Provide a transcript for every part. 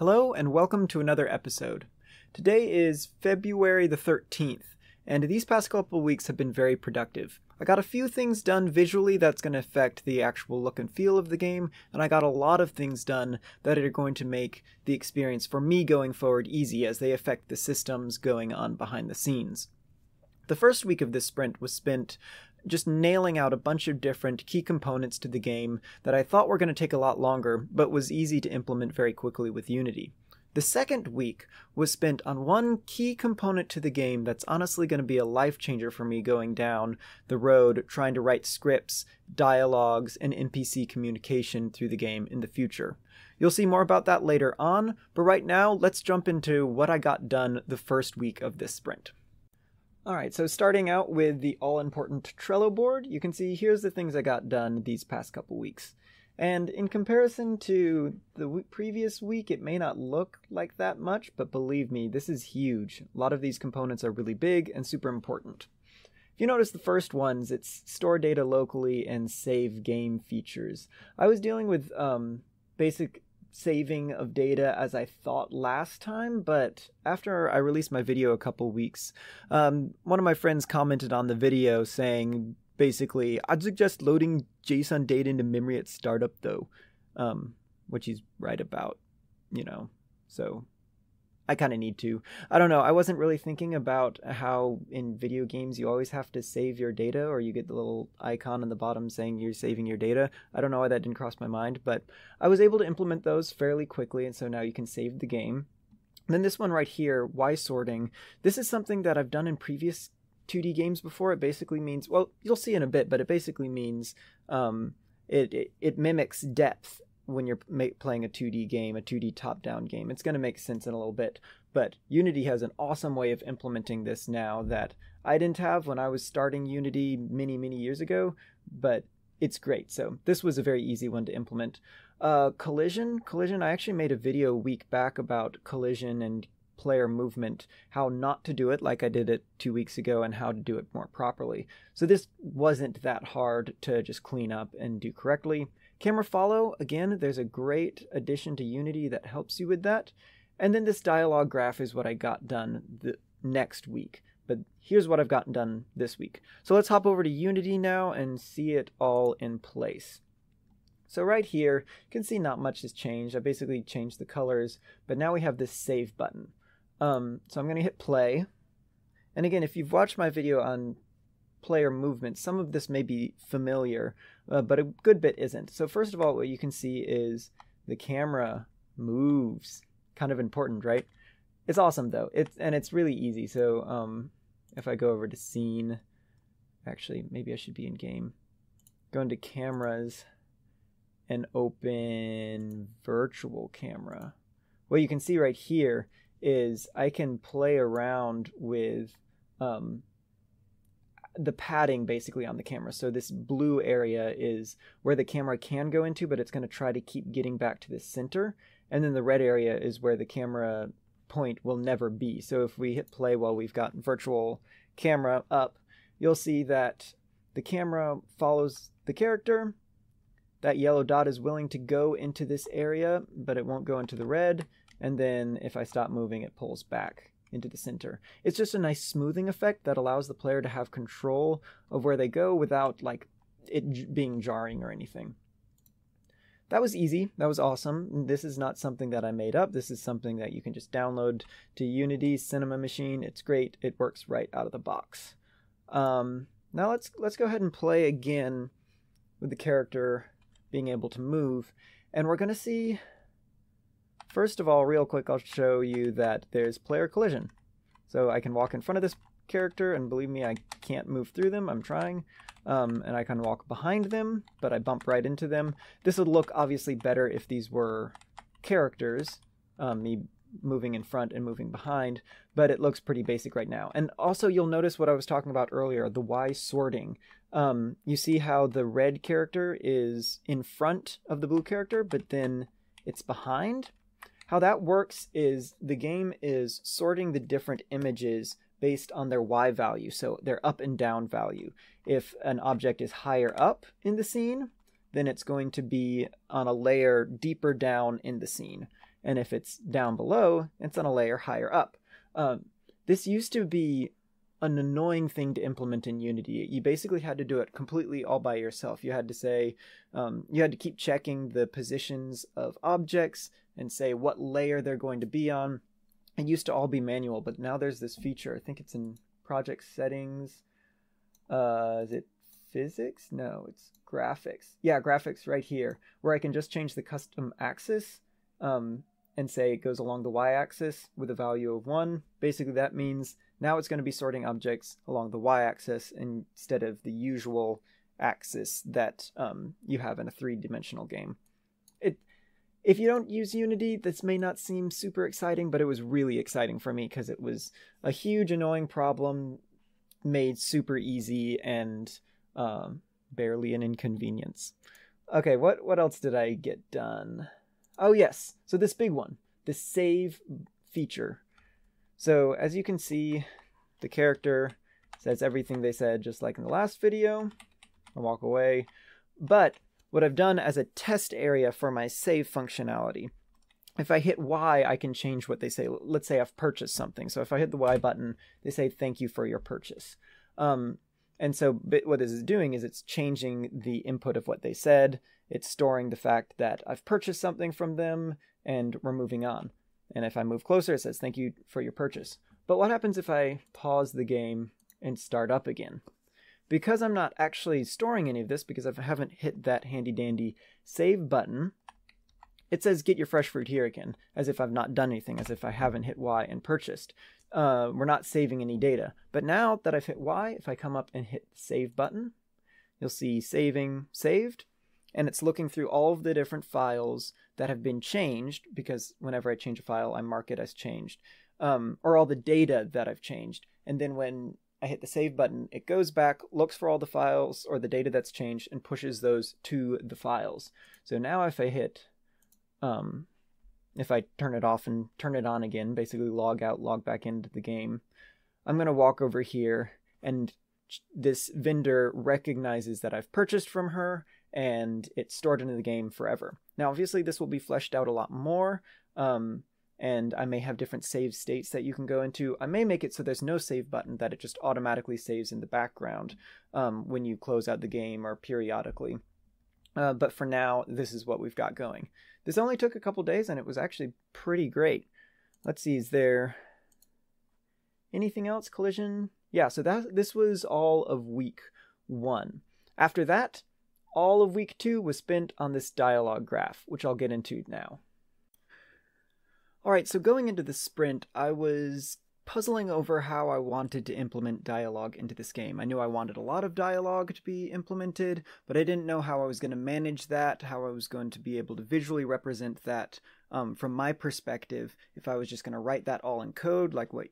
Hello, and welcome to another episode. Today is February the 13th, and these past couple weeks have been very productive. I got a few things done visually that's going to affect the actual look and feel of the game, and I got a lot of things done that are going to make the experience for me going forward easy as they affect the systems going on behind the scenes. The first week of this sprint was spent just nailing out a bunch of different key components to the game that I thought were going to take a lot longer, but was easy to implement very quickly with Unity. The second week was spent on one key component to the game that's honestly going to be a life changer for me going down the road trying to write scripts, dialogues, and NPC communication through the game in the future. You'll see more about that later on, but right now, let's jump into what I got done the first week of this sprint. Alright, so starting out with the all-important Trello board, you can see here's the things I got done these past couple weeks. And in comparison to the previous week, it may not look like that much, but believe me, this is huge. A lot of these components are really big and super important. If you notice the first ones, it's store data locally and save game features. I was dealing with um, basic saving of data as I thought last time, but after I released my video a couple weeks, um, one of my friends commented on the video saying basically, I'd suggest loading JSON data into memory at startup though, um, which he's right about, you know. So I kind of need to. I don't know. I wasn't really thinking about how in video games you always have to save your data or you get the little icon on the bottom saying you're saving your data. I don't know why that didn't cross my mind, but I was able to implement those fairly quickly, and so now you can save the game. And then this one right here, Y sorting. This is something that I've done in previous 2D games before. It basically means, well, you'll see in a bit, but it basically means um, it, it, it mimics depth when you're playing a 2D game, a 2D top down game. It's going to make sense in a little bit. But Unity has an awesome way of implementing this now that I didn't have when I was starting Unity many, many years ago, but it's great. So this was a very easy one to implement. Uh, collision, collision. I actually made a video a week back about collision and player movement, how not to do it like I did it two weeks ago, and how to do it more properly. So this wasn't that hard to just clean up and do correctly. Camera follow, again, there's a great addition to Unity that helps you with that. And then this dialogue graph is what I got done the next week. But here's what I've gotten done this week. So let's hop over to Unity now and see it all in place. So right here, you can see not much has changed. I basically changed the colors, but now we have this save button. Um, so I'm going to hit play. And again, if you've watched my video on player movement. Some of this may be familiar, uh, but a good bit isn't. So first of all, what you can see is the camera moves. Kind of important, right? It's awesome though. It's and it's really easy. So um, if I go over to scene, actually maybe I should be in game. Go into cameras and open virtual camera. What you can see right here is I can play around with um, the padding basically on the camera. So this blue area is where the camera can go into, but it's going to try to keep getting back to the center. And then the red area is where the camera point will never be. So if we hit play while we've got virtual camera up, you'll see that the camera follows the character. That yellow dot is willing to go into this area, but it won't go into the red. And then if I stop moving, it pulls back into the center. It's just a nice smoothing effect that allows the player to have control of where they go without like it being jarring or anything. That was easy. That was awesome. This is not something that I made up. This is something that you can just download to Unity Cinemachine. It's great. It works right out of the box. Um, now let's let's go ahead and play again with the character being able to move, and we're going to see First of all, real quick, I'll show you that there's player collision. So I can walk in front of this character, and believe me, I can't move through them. I'm trying. Um, and I can walk behind them, but I bump right into them. This would look obviously better if these were characters, um, me moving in front and moving behind, but it looks pretty basic right now. And also, you'll notice what I was talking about earlier, the Y sorting. Um, you see how the red character is in front of the blue character, but then it's behind? How that works is the game is sorting the different images based on their Y value, so their up and down value. If an object is higher up in the scene, then it's going to be on a layer deeper down in the scene. And if it's down below, it's on a layer higher up. Um, this used to be an annoying thing to implement in Unity. You basically had to do it completely all by yourself. You had to say, um, you had to keep checking the positions of objects and say what layer they're going to be on. It used to all be manual, but now there's this feature. I think it's in project settings. Uh, is it physics? No, it's graphics. Yeah, graphics right here, where I can just change the custom axis um, and say it goes along the y-axis with a value of 1. Basically, that means now it's going to be sorting objects along the y-axis instead of the usual axis that um, you have in a three-dimensional game. If you don't use Unity, this may not seem super exciting, but it was really exciting for me because it was a huge annoying problem made super easy and um, barely an inconvenience. Okay, what what else did I get done? Oh yes, so this big one, the save feature. So as you can see, the character says everything they said just like in the last video. I walk away. But what I've done as a test area for my save functionality, if I hit Y, I can change what they say. Let's say I've purchased something. So if I hit the Y button, they say thank you for your purchase. Um, and so what this is doing is it's changing the input of what they said. It's storing the fact that I've purchased something from them and we're moving on. And if I move closer, it says, thank you for your purchase. But what happens if I pause the game and start up again? Because I'm not actually storing any of this, because I haven't hit that handy dandy save button, it says get your fresh fruit here again, as if I've not done anything, as if I haven't hit Y and purchased. Uh, we're not saving any data. But now that I've hit Y, if I come up and hit save button, you'll see saving saved, and it's looking through all of the different files that have been changed because whenever I change a file, I mark it as changed, um, or all the data that I've changed. And then when I hit the save button, it goes back, looks for all the files or the data that's changed, and pushes those to the files. So now if I hit, um, if I turn it off and turn it on again, basically log out, log back into the game, I'm going to walk over here and this vendor recognizes that I've purchased from her and it's stored into the game forever. Now, obviously, this will be fleshed out a lot more, um, and I may have different save states that you can go into. I may make it so there's no save button, that it just automatically saves in the background um, when you close out the game or periodically. Uh, but for now, this is what we've got going. This only took a couple days, and it was actually pretty great. Let's see, is there anything else? Collision? Yeah, so that this was all of week one. After that, all of week two was spent on this dialogue graph, which I'll get into now. Alright, so going into the sprint, I was puzzling over how I wanted to implement dialogue into this game. I knew I wanted a lot of dialogue to be implemented, but I didn't know how I was going to manage that, how I was going to be able to visually represent that um, from my perspective, if I was just going to write that all in code, like what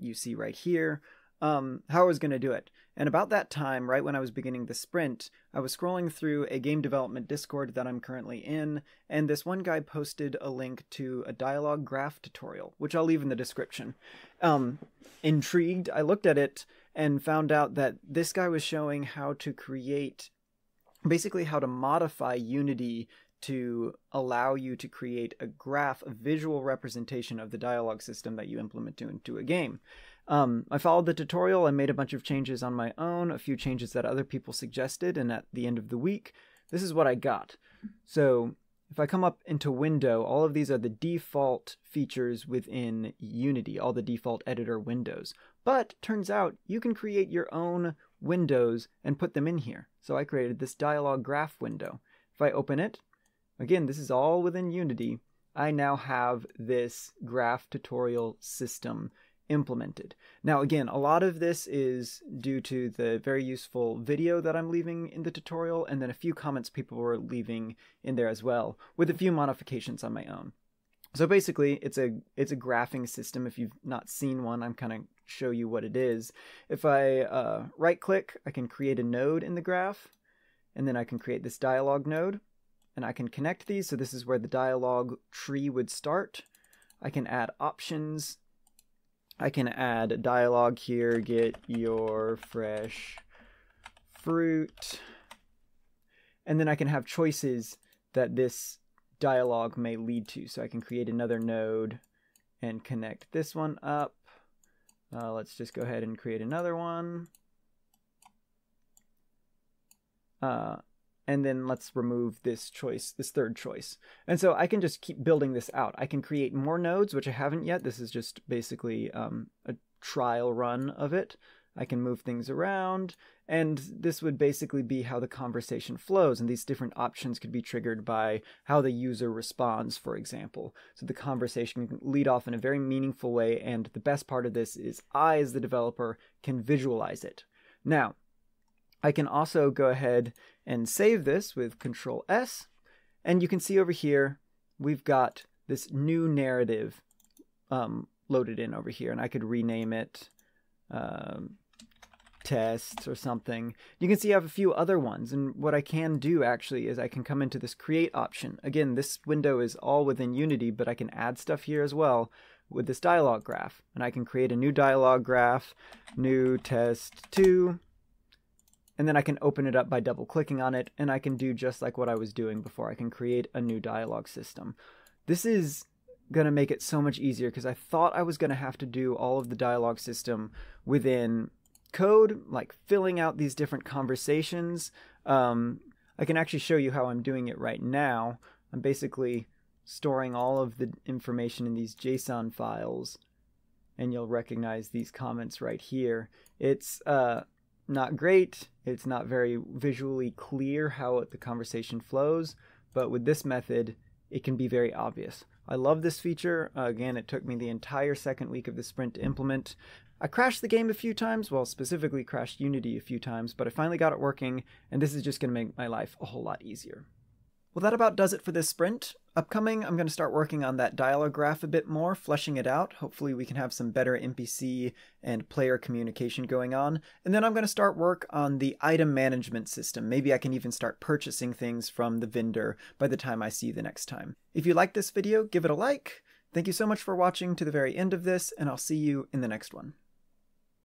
you see right here, um, how I was going to do it. And about that time, right when I was beginning the sprint, I was scrolling through a game development Discord that I'm currently in, and this one guy posted a link to a dialogue graph tutorial, which I'll leave in the description. Um, intrigued, I looked at it and found out that this guy was showing how to create, basically, how to modify Unity to allow you to create a graph, a visual representation of the dialogue system that you implement into a game. Um, I followed the tutorial. I made a bunch of changes on my own, a few changes that other people suggested, and at the end of the week, this is what I got. So if I come up into window, all of these are the default features within Unity, all the default editor windows. But turns out you can create your own windows and put them in here. So I created this dialog graph window. If I open it, again, this is all within Unity. I now have this graph tutorial system implemented. Now, again, a lot of this is due to the very useful video that I'm leaving in the tutorial, and then a few comments people were leaving in there as well, with a few modifications on my own. So basically, it's a it's a graphing system. If you've not seen one, I'm kind of show you what it is. If I uh, right click, I can create a node in the graph, and then I can create this dialog node, and I can connect these. So this is where the dialog tree would start. I can add options I can add a dialogue here, get your fresh fruit. And then I can have choices that this dialogue may lead to. So I can create another node and connect this one up. Uh, let's just go ahead and create another one. Uh, and then let's remove this choice, this third choice. And so I can just keep building this out. I can create more nodes, which I haven't yet. This is just basically um, a trial run of it. I can move things around, and this would basically be how the conversation flows. And these different options could be triggered by how the user responds, for example. So the conversation can lead off in a very meaningful way, and the best part of this is I, as the developer, can visualize it. Now, I can also go ahead and save this with Control S, and you can see over here we've got this new narrative um, loaded in over here, and I could rename it um, tests or something. You can see I have a few other ones, and what I can do actually is I can come into this create option. Again, this window is all within Unity, but I can add stuff here as well with this dialog graph, and I can create a new dialog graph, new test 2, and then I can open it up by double clicking on it and I can do just like what I was doing before. I can create a new dialog system. This is going to make it so much easier because I thought I was going to have to do all of the dialog system within code, like filling out these different conversations. Um, I can actually show you how I'm doing it right now. I'm basically storing all of the information in these JSON files and you'll recognize these comments right here. It's uh, not great. It's not very visually clear how the conversation flows, but with this method, it can be very obvious. I love this feature. Uh, again, it took me the entire second week of the sprint to implement. I crashed the game a few times, well, specifically crashed Unity a few times, but I finally got it working, and this is just going to make my life a whole lot easier. Well, that about does it for this sprint. Upcoming, I'm going to start working on that dialog graph a bit more, fleshing it out. Hopefully we can have some better NPC and player communication going on. And then I'm going to start work on the item management system. Maybe I can even start purchasing things from the vendor by the time I see you the next time. If you like this video, give it a like. Thank you so much for watching to the very end of this, and I'll see you in the next one.